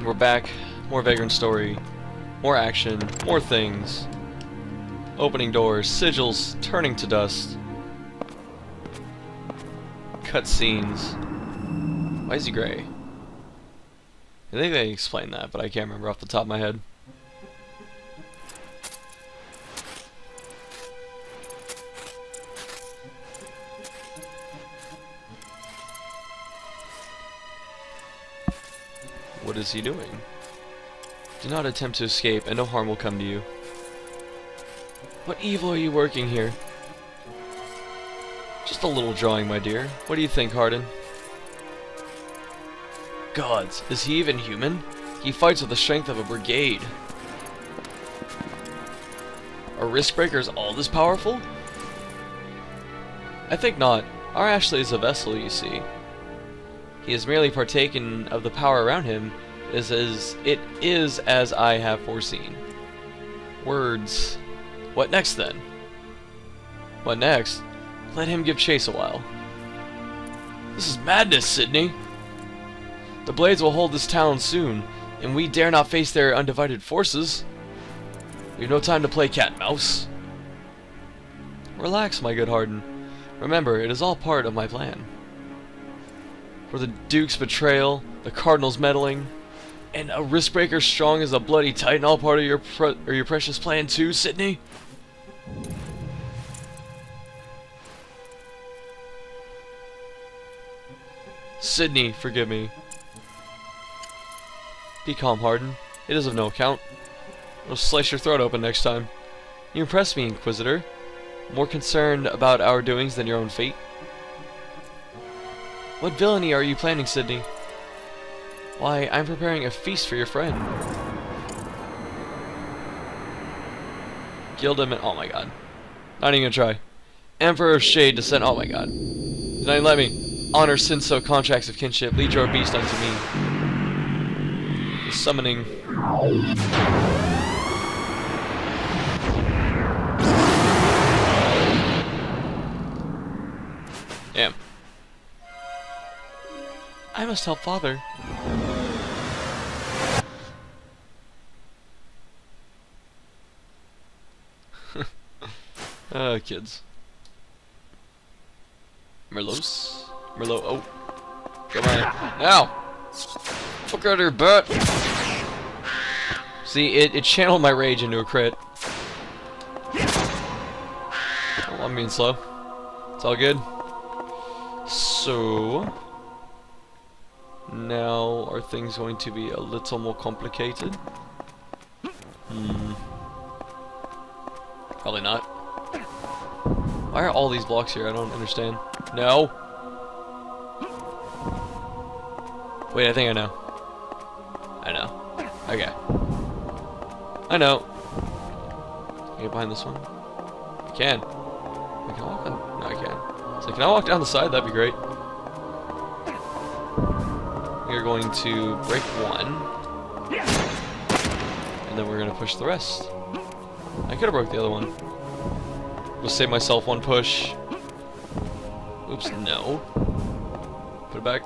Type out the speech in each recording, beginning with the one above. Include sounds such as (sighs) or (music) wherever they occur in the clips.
And we're back. More Vagrant story. More action. More things. Opening doors. Sigils turning to dust. Cutscenes. Why is he gray? I think they explained that, but I can't remember off the top of my head. What is he doing? Do not attempt to escape, and no harm will come to you. What evil are you working here? Just a little drawing, my dear. What do you think, Hardin? Gods, is he even human? He fights with the strength of a brigade. Are Riskbreakers all this powerful? I think not. Our Ashley is a vessel, you see. He has merely partaken of the power around him, is as it is as I have foreseen. Words. What next then? What next? Let him give chase a while. This is madness, Sydney. The Blades will hold this town soon, and we dare not face their undivided forces. We have no time to play cat and mouse. Relax, my good Hardin. Remember, it is all part of my plan. For the Duke's betrayal, the Cardinal's meddling, and a riskbreaker strong as a bloody titan all part of your or your precious plan too, Sydney? Sydney, forgive me. Be calm, Hardin. It is of no account. I'll slice your throat open next time. You impress me, Inquisitor. More concerned about our doings than your own fate. What villainy are you planning, Sydney? Why, I'm preparing a feast for your friend. Gildaman, oh my god. Not even gonna try. Emperor of Shade descent, oh my god. Did I let me? Honor Sinso contracts of kinship, lead your beast unto me. Summoning. Damn. I must help father. Ah, (laughs) uh, kids. Merlos? Merlot, oh. Come on. Now! Fuck out of your butt! See, it, it channeled my rage into a crit. Oh, I'm being slow. It's all good. So... Now, are things going to be a little more complicated? Hmm. Probably not. Why are all these blocks here? I don't understand. No! Wait, I think I know. I know. Okay. I know. Can get behind this one? I can. I can walk on... No, I can. So can I walk down the side? That'd be great. Are going to break one. And then we're going to push the rest. I could have broke the other one. We'll save myself one push. Oops, no. Put it back.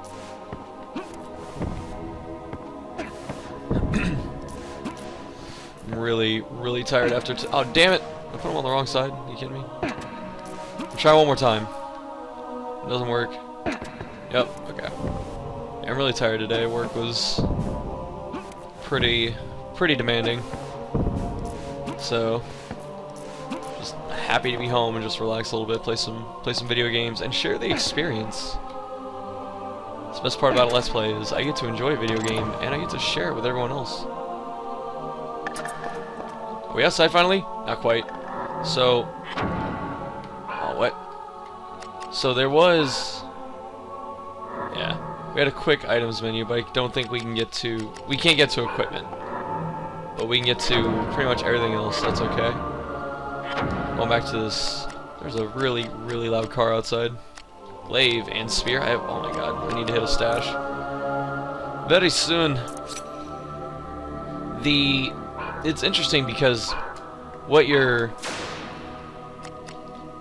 (clears throat) I'm really, really tired after t Oh, damn it! I put him on the wrong side. Are you kidding me? I'll try one more time. It doesn't work. Yep, okay. I'm really tired today. Work was pretty, pretty demanding. So, just happy to be home and just relax a little bit, play some play some video games, and share the experience. the best part about a Let's Play is I get to enjoy a video game, and I get to share it with everyone else. Oh, Are we outside finally? Not quite. So... Oh, what? So there was... We had a quick items menu, but I don't think we can get to... We can't get to equipment. But we can get to pretty much everything else, that's okay. Going back to this, there's a really, really loud car outside. Glaive and spear. I have, oh my god, I need to hit a stash. Very soon. The, it's interesting because what your,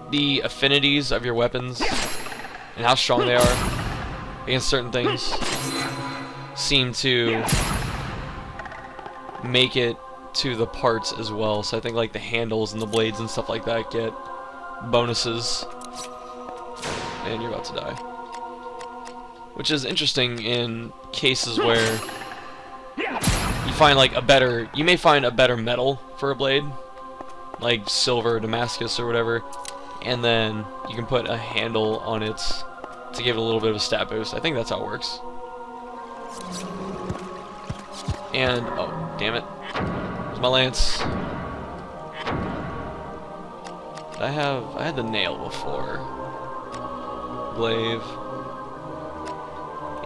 the affinities of your weapons and how strong they are against certain things seem to make it to the parts as well. So I think like the handles and the blades and stuff like that get bonuses. And you're about to die. Which is interesting in cases where you find like a better, you may find a better metal for a blade, like silver, Damascus, or whatever, and then you can put a handle on it to give it a little bit of a stat boost. I think that's how it works. And, oh, damn it. There's my lance. Did I have, I had the nail before. Glaive.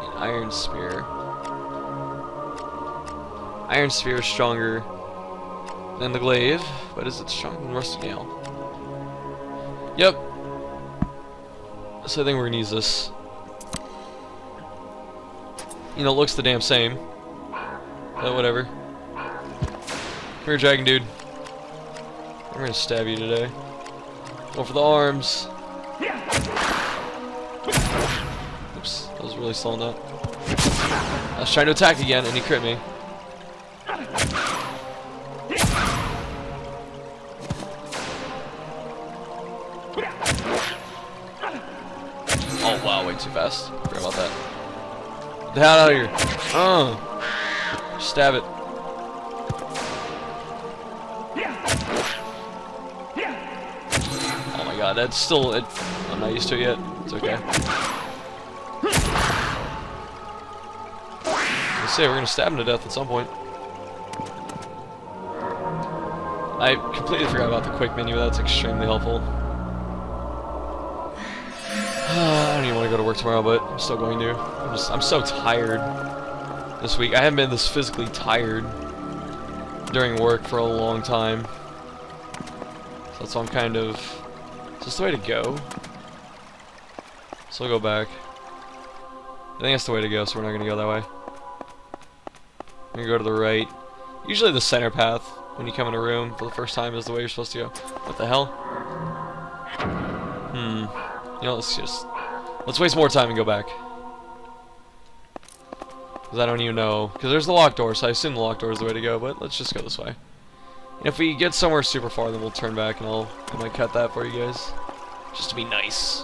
And iron spear. Iron spear is stronger than the glaive, but is it stronger than rusty nail? Yep. So I think we're gonna use this. You know, it looks the damn same. But whatever. Come here, dragon dude. I'm gonna stab you today. Go for the arms. Oops, that was really slowing up. I was trying to attack again, and he crit me. Wow, way too fast. Forgot about that. Get out of here. Uh, stab it. Oh my god, that's still, it, I'm not used to it yet. It's okay. Let's say we're gonna stab him to death at some point. I completely forgot about the quick menu, that's extremely helpful. (sighs) I don't even want to go to work tomorrow, but I'm still going to. I'm just, I'm so tired this week. I haven't been this physically tired during work for a long time. So that's why I'm kind of... Is this the way to go? So I'll go back. I think that's the way to go, so we're not going to go that way. I'm to go to the right. Usually the center path, when you come in a room for the first time, is the way you're supposed to go. What the hell? Hmm. You know, let's just... Let's waste more time and go back. Because I don't even know... Because there's the locked door, so I assume the locked door is the way to go, but let's just go this way. And if we get somewhere super far, then we'll turn back and I'll I might cut that for you guys. Just to be nice.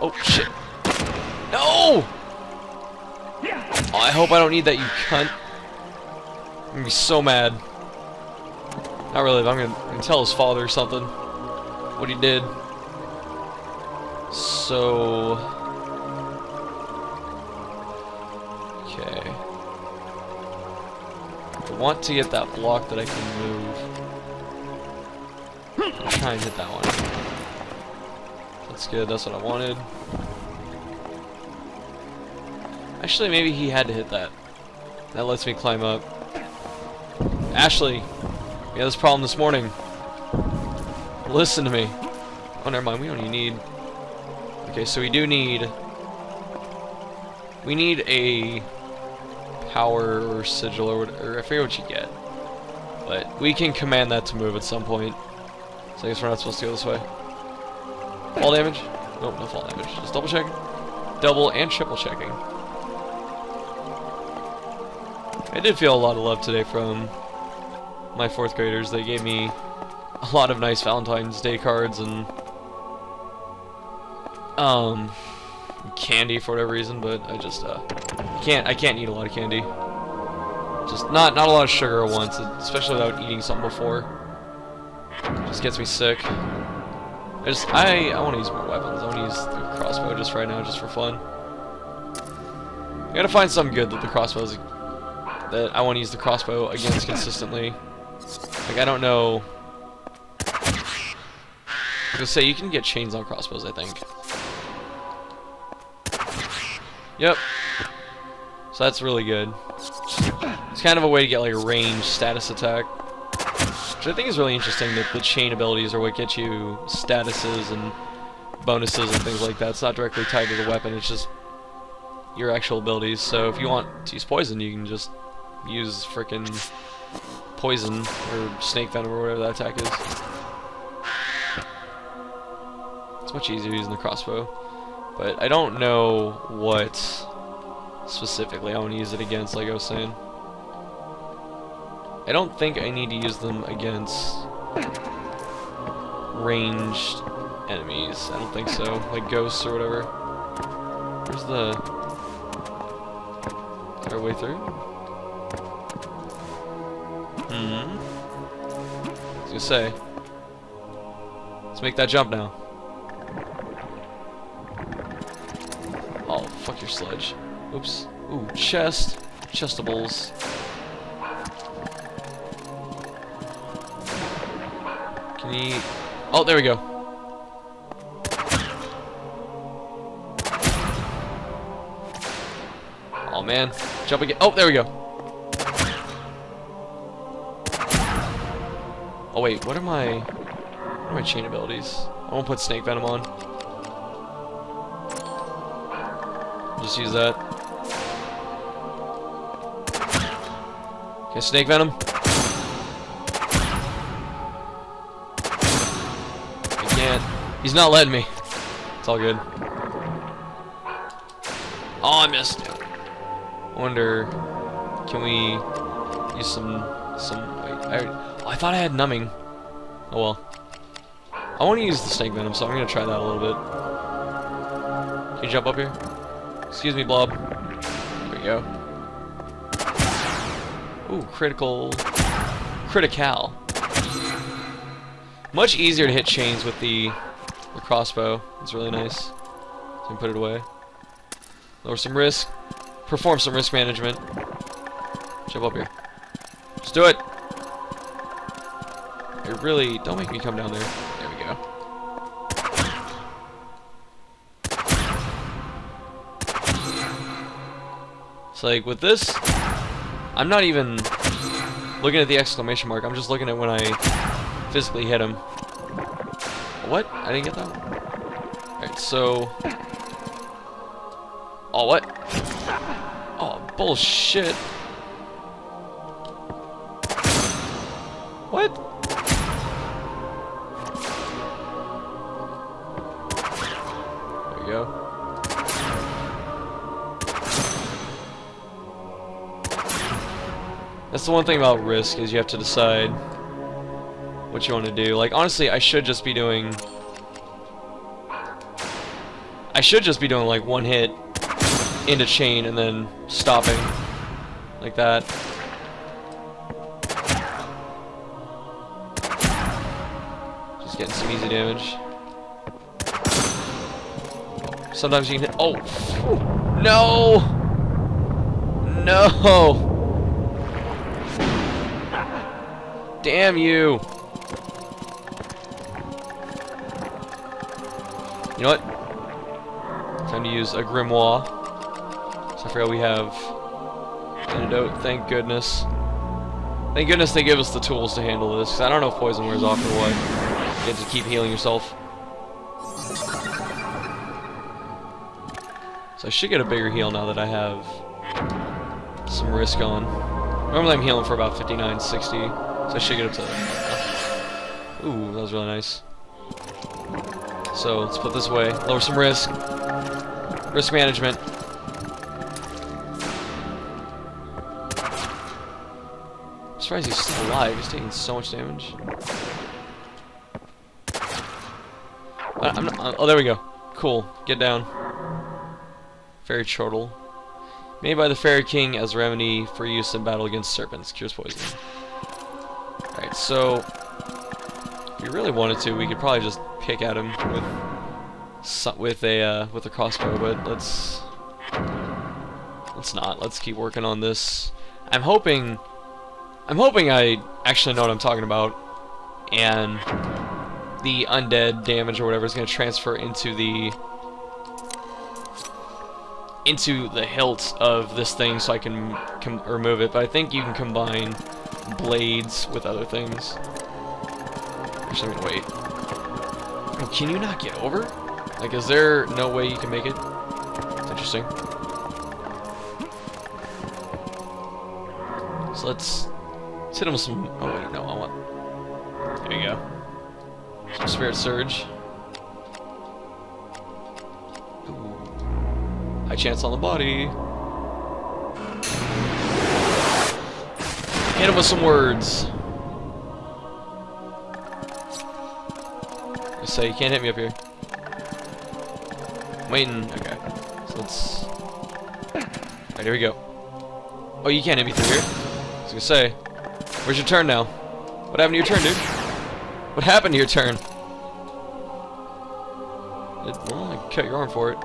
Oh, shit. No! Oh, I hope I don't need that, you cunt. I'm gonna be so mad. Not really, but I'm gonna, I'm gonna tell his father something. What he did. So... Okay. I want to get that block that I can move. I'll try and hit that one. That's good, that's what I wanted. Actually, maybe he had to hit that. That lets me climb up. Ashley, we had this problem this morning. Listen to me. Oh, never mind. We only need... Okay, so we do need... We need a power or sigil or whatever. I forget what you get. But we can command that to move at some point. So I guess we're not supposed to go this way. Fall damage? Nope, no fall damage. Just double checking. Double and triple checking. I did feel a lot of love today from my fourth graders. They gave me a lot of nice Valentine's Day cards and um candy for whatever reason, but I just uh can't I can't eat a lot of candy. Just not not a lot of sugar at once, especially without eating something before. just gets me sick. I just I I want to use more weapons. I want to use the crossbow just right now, just for fun. I gotta find something good that the crossbow is that I want to use the crossbow against consistently. Like I don't know. I was say you can get chains on crossbows, I think. Yep. So that's really good. It's kind of a way to get like a range status attack. Which I think is really interesting that the chain abilities are what get you statuses and bonuses and things like that. It's not directly tied to the weapon, it's just your actual abilities. So if you want to use poison, you can just use freaking poison or snake venom or whatever that attack is. It's much easier using the crossbow. But I don't know what specifically I want to use it against, like I was saying. I don't think I need to use them against ranged enemies. I don't think so. Like ghosts or whatever. Where's the... There way through? Hmm. Was gonna say. Let's make that jump now. Oh, fuck your sledge. Oops. Ooh, chest. Chestables. Can you... Oh, there we go. Oh, man. Jump again. Oh, there we go. Oh, wait. What are my... What are my chain abilities? I won't put snake venom on. Just use that. Okay, snake venom. I can't. He's not letting me. It's all good. Oh, I missed. I wonder, can we use some some? Wait, I, I thought I had numbing. Oh well. I want to use the snake venom, so I'm gonna try that a little bit. Can you jump up here? Excuse me, Blob. There we go. Ooh, critical... Critical. Much easier to hit chains with the, the crossbow. It's really nice. So put it away. Lower some risk. Perform some risk management. Jump up here. Let's do it! It really... Don't make me come down there. There we go. It's like, with this, I'm not even looking at the exclamation mark. I'm just looking at when I physically hit him. What? I didn't get that Alright, so... Oh, what? Oh, bullshit. The one thing about Risk, is you have to decide what you want to do. Like, honestly, I should just be doing... I should just be doing, like, one hit into chain and then stopping. Like that. Just getting some easy damage. Sometimes you can hit... Oh! No! No! Damn you! You know what? Time to use a grimoire. So I forgot we have antidote. Thank goodness. Thank goodness they give us the tools to handle this. Cause I don't know if poison wears off or what. You have to keep healing yourself. So I should get a bigger heal now that I have some risk on. Normally I'm healing for about 59, 60. So I should get up to... Ooh, that was really nice. So, let's put this away. Lower some risk. Risk management. I'm surprised he's still alive. He's taking so much damage. Uh, I'm not, uh, oh, there we go. Cool. Get down. Faerie Chortle. Made by the Fairy King as a remedy for use in battle against serpents. Cures poison. So... If we really wanted to, we could probably just pick at him with with a uh, with a crossbow, but let's let's not. Let's keep working on this. I'm hoping I'm hoping I actually know what I'm talking about, and the undead damage or whatever is going to transfer into the into the hilt of this thing so I can remove it. But I think you can combine blades with other things. I'm gonna wait. Can you not get over? Like, is there no way you can make it? It's interesting. So let's, let's hit him with some... Oh, wait, no, I want... There you go. Some Spirit Surge. Ooh. High chance on the body. Hit him with some words. I say you can't hit me up here. I'm waiting. Okay. So let's. Alright, here we go. Oh, you can't hit me through here. I was gonna say. Where's your turn now? What happened to your turn, dude? What happened to your turn? It, well, I cut your arm for it.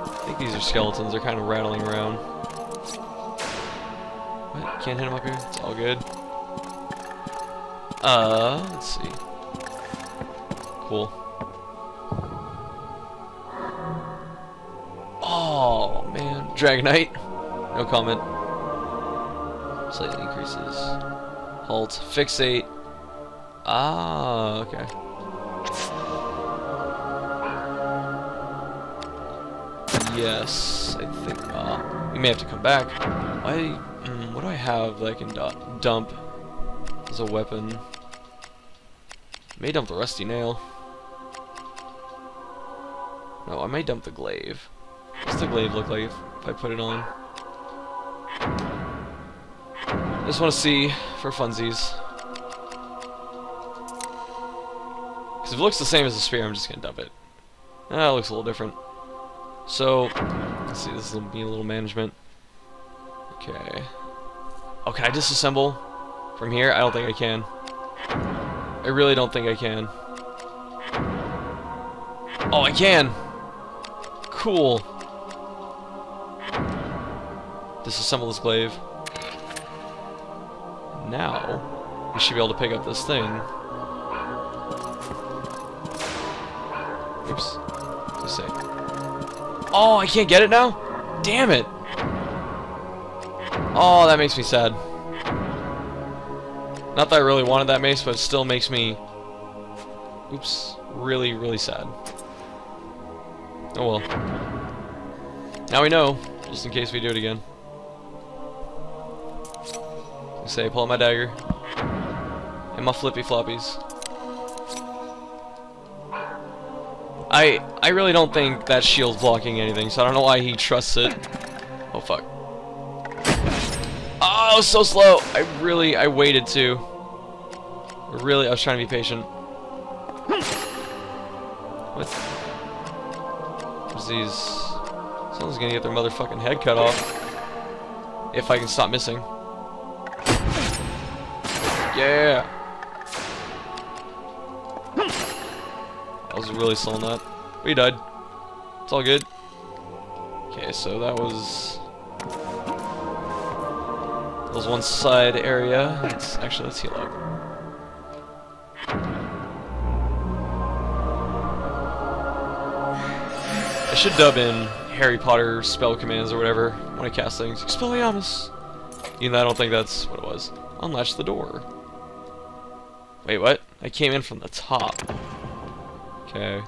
I think these are skeletons. They're kind of rattling around. Can't hit him up here? It's all good. Uh, let's see. Cool. Oh, man. Dragonite. No comment. Slightly increases. Halt. Fixate. Ah, okay. Yes, I think. Uh, we may have to come back. I. Mm, what do I have that I can dump as a weapon? may dump the rusty nail. No, I may dump the glaive. What's the glaive look like if, if I put it on? Just want to see for funsies. Because if it looks the same as the spear, I'm just going to dump it. Ah, it looks a little different. So, let's see, this will be a little management. Okay. Oh, can I disassemble from here? I don't think I can. I really don't think I can. Oh, I can! Cool. Disassemble this glaive. Now, we should be able to pick up this thing. Oops. Just say. Oh, I can't get it now? Damn it! Oh, that makes me sad. Not that I really wanted that mace, but it still makes me... Oops. Really, really sad. Oh well. Now we know, just in case we do it again. Say, pull out my dagger. And my flippy floppies. I I really don't think that shield's blocking anything, so I don't know why he trusts it. Oh fuck. Oh, so slow. I really I waited too. Really, I was trying to be patient. What? There's these. Someone's gonna get their motherfucking head cut off. If I can stop missing. Yeah. I was really slow on that. We died. It's all good. Okay, so that was... Was one side area. Let's, actually, let's heal up. I should dub in Harry Potter spell commands or whatever when I cast things. Expelliarmus! Even though I don't think that's what it was. Unlatch the door. Wait, what? I came in from the top. Okay.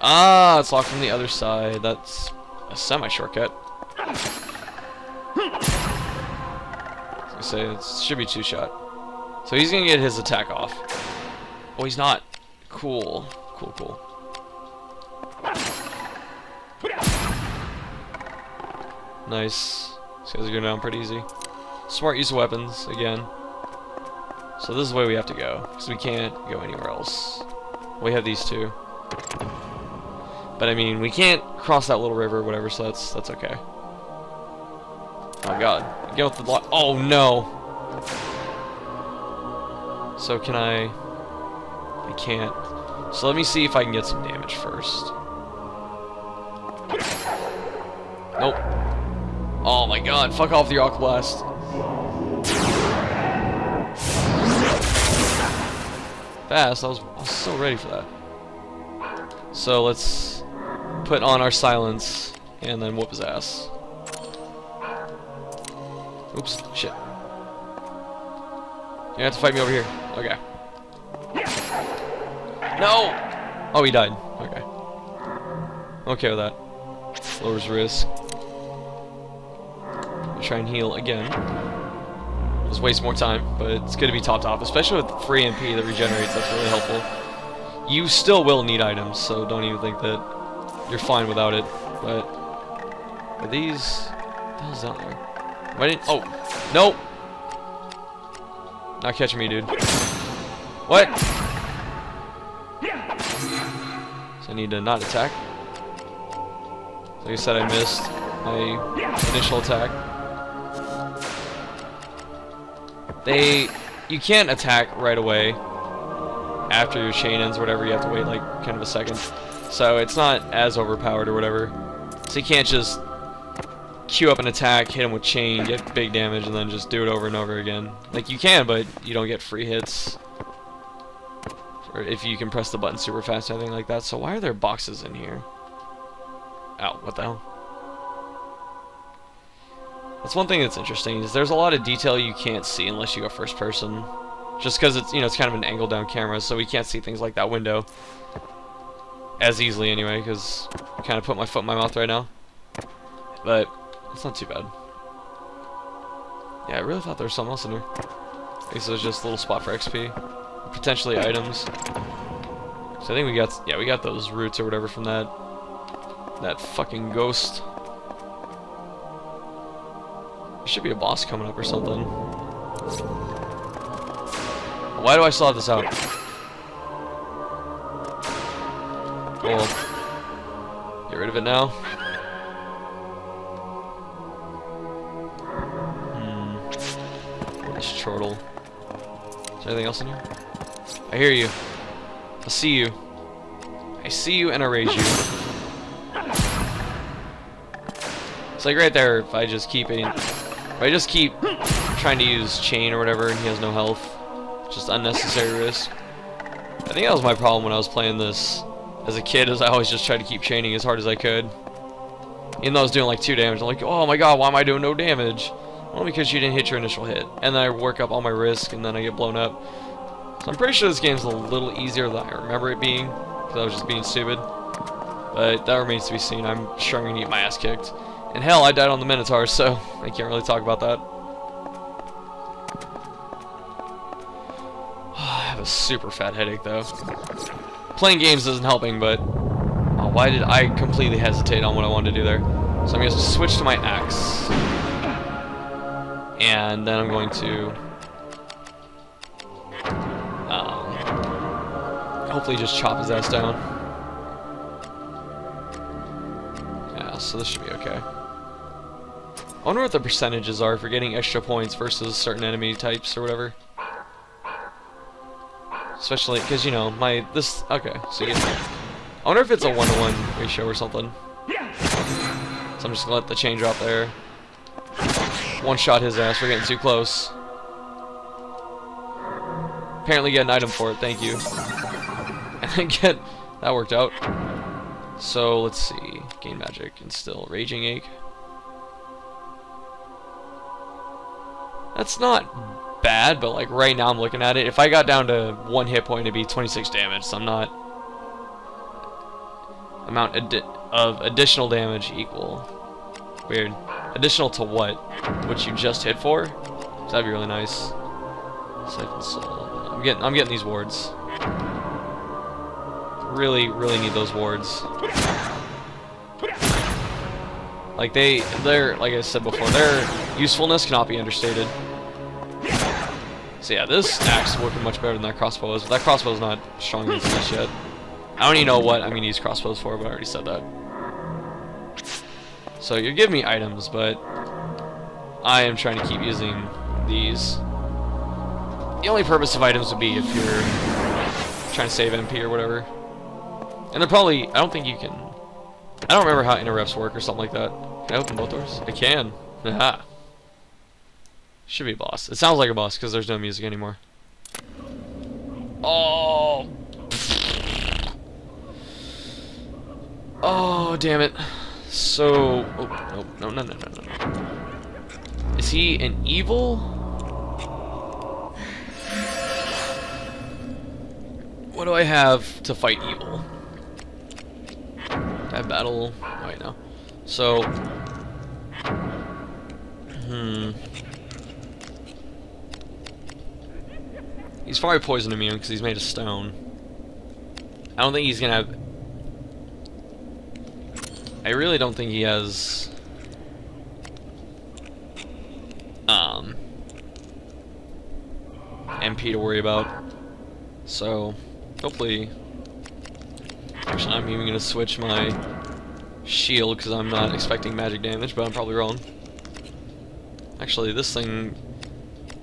Ah, it's locked from the other side. That's a semi-shortcut. Say it should be two shot. So he's gonna get his attack off. Oh, he's not. Cool. Cool, cool. Nice. These guys are going down pretty easy. Smart use of weapons, again. So this is the way we have to go, because we can't go anywhere else. We have these two. But I mean, we can't cross that little river or whatever, so that's that's okay. Oh god. Get with the block. Oh no! So can I... I can't. So let me see if I can get some damage first. Nope. Oh my god, fuck off the Arc Blast. fast. I was, I was so ready for that. So let's put on our silence and then whoop his ass. Oops, shit. You have to fight me over here. Okay. No! Oh, he died. Okay. Okay with that. Lowers risk. Try and heal again. Just waste more time, but it's good to be topped off, especially with free MP that regenerates, that's really helpful. You still will need items, so don't even think that you're fine without it. But are these? What the hell's down there? Why didn't? Oh, nope. Not catching me, dude. What? So I need to not attack. Like I said, I missed my initial attack. They, you can't attack right away after your chain ends or whatever. You have to wait like kind of a second. So it's not as overpowered or whatever. So you can't just queue up an attack, hit him with chain, get big damage, and then just do it over and over again. Like you can, but you don't get free hits. Or if you can press the button super fast or anything like that. So why are there boxes in here? Ow, what the hell? That's one thing that's interesting, is there's a lot of detail you can't see unless you go first person. Just because it's, you know, it's kind of an angled down camera, so we can't see things like that window. As easily, anyway, because I kind of put my foot in my mouth right now. But, it's not too bad. Yeah, I really thought there was something else in here. I guess it was just a little spot for XP. Potentially items. So I think we got, yeah, we got those roots or whatever from that, that fucking ghost. There should be a boss coming up or something. Why do I still have this out? Cool. Get rid of it now. Is there anything else in here? I hear you. I see you. I see you and I raise you. It's like right there, if I just keep if I just keep trying to use chain or whatever and he has no health, just unnecessary risk. I think that was my problem when I was playing this as a kid, is I always just tried to keep chaining as hard as I could. Even though I was doing like 2 damage, I'm like, oh my god, why am I doing no damage? Well, because you didn't hit your initial hit. And then I work up all my risk, and then I get blown up. So I'm pretty sure this game's a little easier than I remember it being, because I was just being stupid. But that remains to be seen. I'm sure I'm going to get my ass kicked. And hell, I died on the Minotaur, so (laughs) I can't really talk about that. (sighs) I have a super fat headache, though. Playing games isn't helping, but... Oh, why did I completely hesitate on what I wanted to do there? So I'm going to switch to my axe. And then I'm going to... Um, hopefully just chop his ass down. Yeah, so this should be okay. I wonder what the percentages are for getting extra points versus certain enemy types or whatever. Especially, because, you know, my, this, okay, so you get, I wonder if it's a one-to-one -one ratio or something. So I'm just gonna let the chain drop there. One shot his ass, we're getting too close. Apparently get an item for it, thank you. And then get, that worked out. So, let's see, gain magic, and still raging ache. That's not bad, but like right now I'm looking at it. If I got down to one hit point, it'd be 26 damage. So I'm not amount adi of additional damage equal. Weird. Additional to what? What you just hit for? That'd be really nice. Siphon soul. I'm getting I'm getting these wards. Really, really need those wards. Like they, they're like I said before, their usefulness cannot be understated. So yeah, this axe is working much better than that crossbow is. But that crossbow is not strong enough yet. I don't even know what I'm gonna use crossbows for, but I already said that. So you give me items, but I am trying to keep using these. The only purpose of items would be if you're trying to save MP or whatever. And they're probably, I don't think you can, I don't remember how interrupts work or something like that. Can I open both doors? I can. Aha. Should be a boss. It sounds like a boss because there's no music anymore. Oh. Oh, damn it. So, oh, no, no, no, no, no. Is he an evil? What do I have to fight evil? I battle. Oh, wait, no. So, hmm. He's probably poison immune because he's made of stone. I don't think he's gonna have I really don't think he has um, MP to worry about. So, hopefully... Actually, I'm even to switch my shield because I'm not expecting magic damage, but I'm probably wrong. Actually, this thing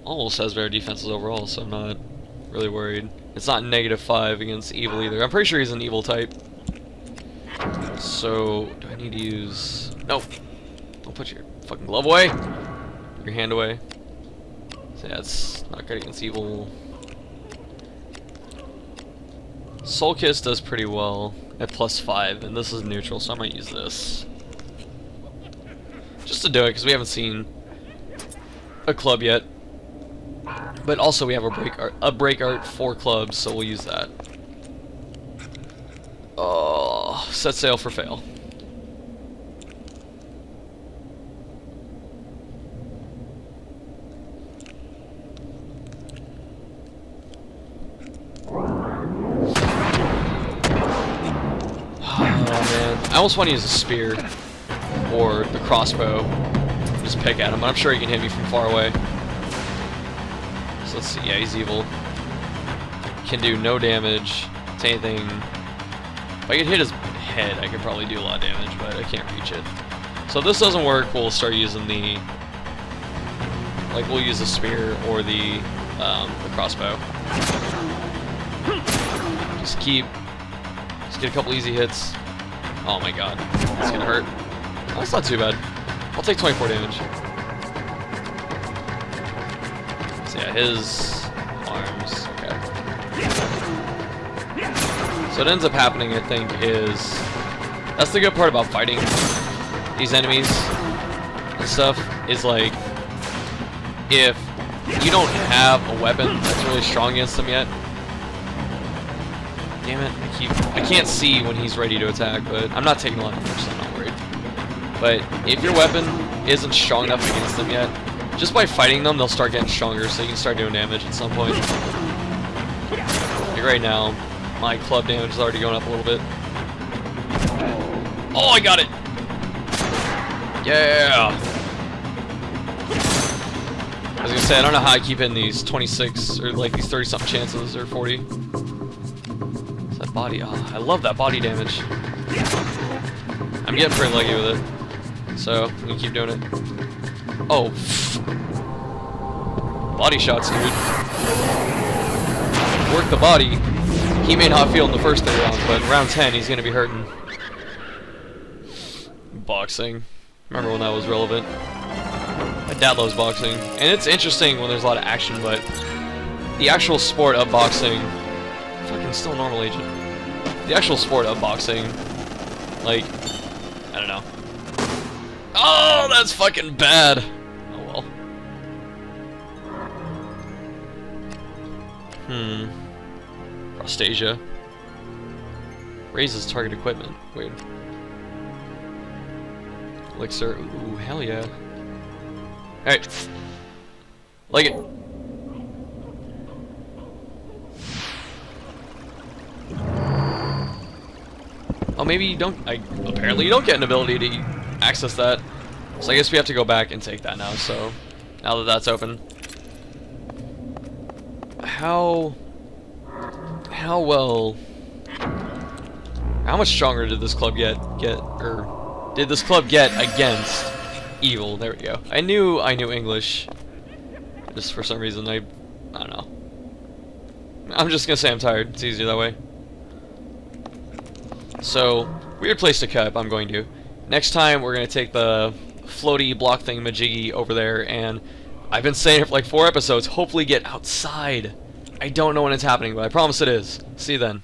almost has better defenses overall, so I'm not really worried. It's not negative 5 against evil either. I'm pretty sure he's an evil type. So, need to use... Nope. Don't put your fucking glove away! Your hand away. So yeah, it's not good against evil. Soul Kiss does pretty well at plus 5, and this is neutral, so I might use this. Just to do it, because we haven't seen a club yet. But also we have a break art, a break art for clubs, so we'll use that. Oh, set sail for fail. I almost want to use a spear or the crossbow. Just pick at him, I'm sure he can hit me from far away. So let's see. Yeah, he's evil. Can do no damage to anything. If I could hit his head, I could probably do a lot of damage, but I can't reach it. So if this doesn't work, we'll start using the... Like, we'll use the spear or the, um, the crossbow. Just keep... Just get a couple easy hits. Oh my god. It's gonna hurt. Oh, that's not too bad. I'll take 24 damage. So yeah, his arms. Okay. So what ends up happening, I think, is... That's the good part about fighting these enemies and stuff, is like... If you don't have a weapon that's really strong against them yet, Damn it, I keep... I can't see when he's ready to attack, but I'm not taking a lot of damage, I'm not worried. But if your weapon isn't strong enough against them yet, just by fighting them, they'll start getting stronger, so you can start doing damage at some point. Like right now, my club damage is already going up a little bit. Oh, I got it! Yeah! I was gonna say, I don't know how I keep in these 26, or like these 30-something chances, or 40 body. Oh, I love that body damage. I'm getting pretty lucky with it. So, I'm keep doing it. Oh. Body shots, dude. Work the body. He may not feel in the first three rounds, but in round 10, he's gonna be hurting. Boxing. Remember when that was relevant? My dad loves boxing. And it's interesting when there's a lot of action, but the actual sport of boxing fucking still normal agent the actual sport of boxing, like, I don't know. Oh, that's fucking bad. Oh well. Hmm. Prostasia. Raises target equipment. Weird. Elixir. Ooh, hell yeah. Alright. Like it. Oh, maybe you don't... I, apparently you don't get an ability to access that. So I guess we have to go back and take that now, so... Now that that's open. How... How well... How much stronger did this club get, get, or... Did this club get against evil? There we go. I knew I knew English. Just for some reason, I... I don't know. I'm just gonna say I'm tired. It's easier that way. So, weird place to cut, I'm going to. Next time, we're going to take the floaty block thing majiggy over there, and I've been saying it for like four episodes, hopefully get outside. I don't know when it's happening, but I promise it is. See you then.